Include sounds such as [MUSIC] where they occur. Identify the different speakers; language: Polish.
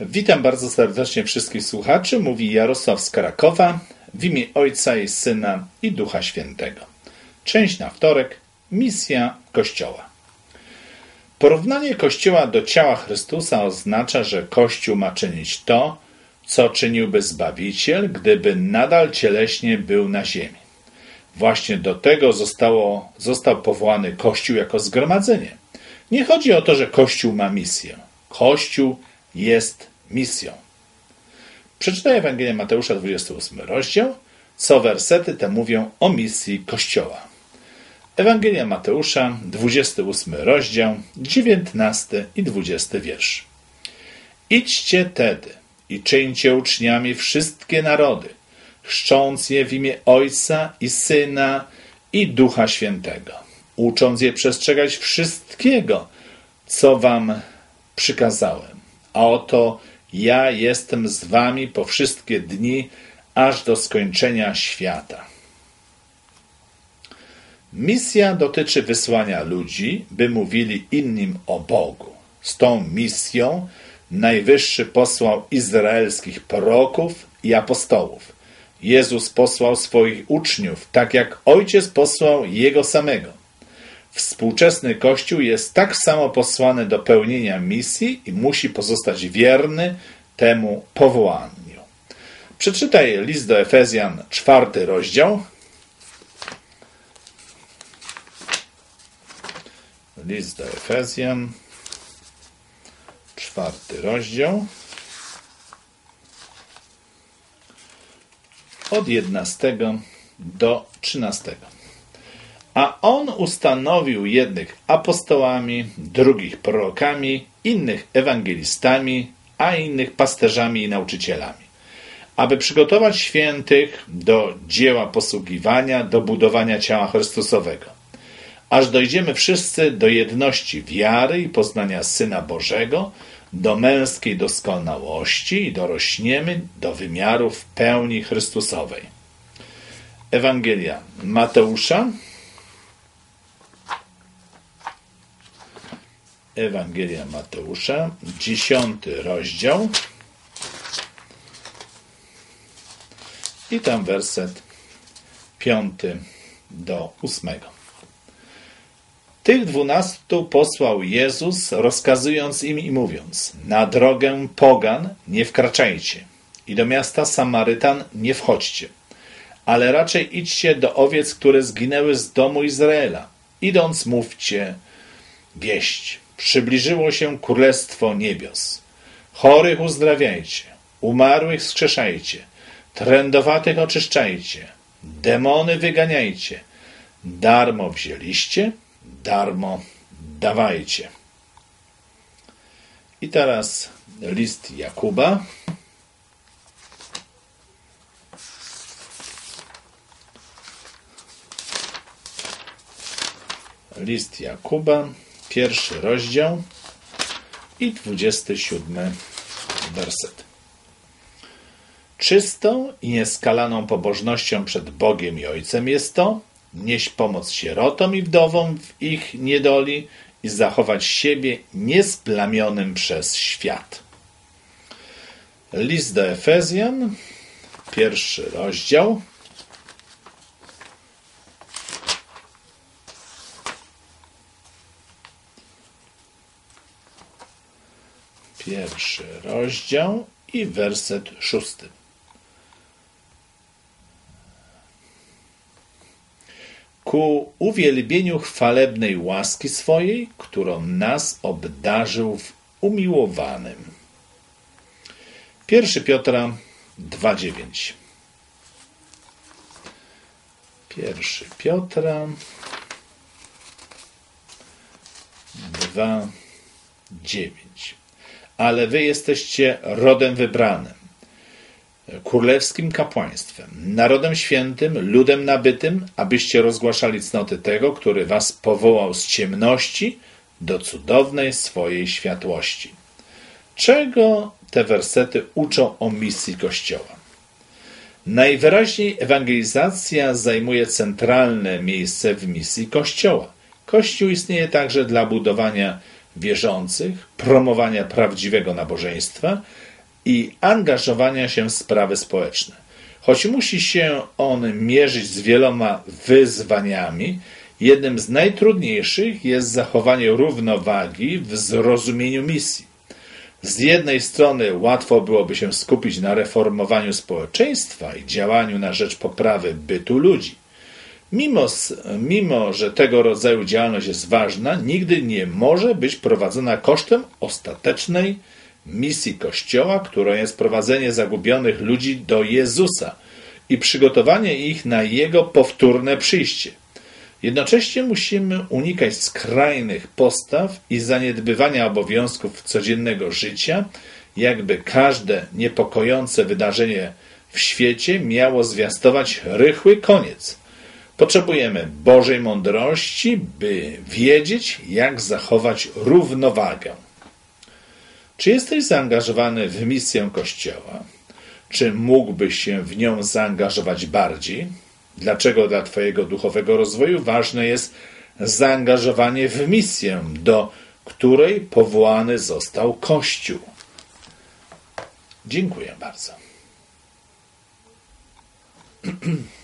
Speaker 1: Witam bardzo serdecznie wszystkich słuchaczy. Mówi Jarosław z Krakowa w imię Ojca i Syna i Ducha Świętego. Część na wtorek. Misja Kościoła. Porównanie Kościoła do ciała Chrystusa oznacza, że Kościół ma czynić to, co czyniłby Zbawiciel, gdyby nadal cieleśnie był na ziemi. Właśnie do tego zostało, został powołany Kościół jako zgromadzenie. Nie chodzi o to, że Kościół ma misję. Kościół jest misją. Przeczytaj Ewangelię Mateusza, 28 rozdział, co wersety te mówią o misji Kościoła. Ewangelia Mateusza, 28 rozdział, 19 i 20 wiersz. Idźcie tedy i czyńcie uczniami wszystkie narody, chrzcząc je w imię Ojca i Syna i Ducha Świętego, ucząc je przestrzegać wszystkiego, co wam przykazałem. A oto ja jestem z wami po wszystkie dni, aż do skończenia świata. Misja dotyczy wysłania ludzi, by mówili innym o Bogu. Z tą misją Najwyższy posłał izraelskich proroków i apostołów. Jezus posłał swoich uczniów, tak jak Ojciec posłał Jego samego. Współczesny Kościół jest tak samo posłany do pełnienia misji i musi pozostać wierny temu powołaniu. Przeczytaj list do Efezjan, czwarty rozdział. List do Efezjan, czwarty rozdział. Od 11 do 13. A on ustanowił jednych apostołami, drugich prorokami, innych ewangelistami, a innych pasterzami i nauczycielami, aby przygotować świętych do dzieła posługiwania, do budowania ciała Chrystusowego, aż dojdziemy wszyscy do jedności wiary i poznania Syna Bożego, do męskiej doskonałości i dorośniemy do wymiarów pełni Chrystusowej. Ewangelia Mateusza, Ewangelia Mateusza, dziesiąty rozdział. I tam werset piąty do ósmego. Tych dwunastu posłał Jezus, rozkazując im i mówiąc: Na drogę pogan nie wkraczajcie i do miasta Samarytan nie wchodźcie, ale raczej idźcie do owiec, które zginęły z domu Izraela. Idąc, mówcie wieść przybliżyło się królestwo niebios. Chorych uzdrawiajcie, umarłych skrzeszajcie, trędowatych oczyszczajcie, demony wyganiajcie. Darmo wzięliście, darmo dawajcie. I teraz list Jakuba. List Jakuba, pierwszy rozdział i dwudziesty siódmy werset. Czystą i nieskalaną pobożnością przed Bogiem i Ojcem jest to, nieść pomoc sierotom i wdowom w ich niedoli i zachować siebie niesplamionym przez świat. List do Efezjan, pierwszy rozdział, pierwszy rozdział i werset szósty. Ku uwielbieniu chwalebnej łaski swojej, którą nas obdarzył w umiłowanym. 1 Piotra 2,9 1 Piotra 2,9 ale wy jesteście rodem wybranym, królewskim kapłaństwem, narodem świętym, ludem nabytym, abyście rozgłaszali cnoty tego, który was powołał z ciemności do cudownej swojej światłości. Czego te wersety uczą o misji Kościoła? Najwyraźniej ewangelizacja zajmuje centralne miejsce w misji Kościoła. Kościół istnieje także dla budowania wierzących, promowania prawdziwego nabożeństwa i angażowania się w sprawy społeczne. Choć musi się on mierzyć z wieloma wyzwaniami, jednym z najtrudniejszych jest zachowanie równowagi w zrozumieniu misji. Z jednej strony łatwo byłoby się skupić na reformowaniu społeczeństwa i działaniu na rzecz poprawy bytu ludzi. Mimo, mimo, że tego rodzaju działalność jest ważna, nigdy nie może być prowadzona kosztem ostatecznej misji Kościoła, którą jest prowadzenie zagubionych ludzi do Jezusa i przygotowanie ich na Jego powtórne przyjście. Jednocześnie musimy unikać skrajnych postaw i zaniedbywania obowiązków codziennego życia, jakby każde niepokojące wydarzenie w świecie miało zwiastować rychły koniec. Potrzebujemy Bożej mądrości, by wiedzieć, jak zachować równowagę. Czy jesteś zaangażowany w misję Kościoła? Czy mógłbyś się w nią zaangażować bardziej? Dlaczego dla Twojego duchowego rozwoju ważne jest zaangażowanie w misję, do której powołany został Kościół? Dziękuję bardzo. [CLEARS THROAT]